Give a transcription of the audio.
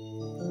Música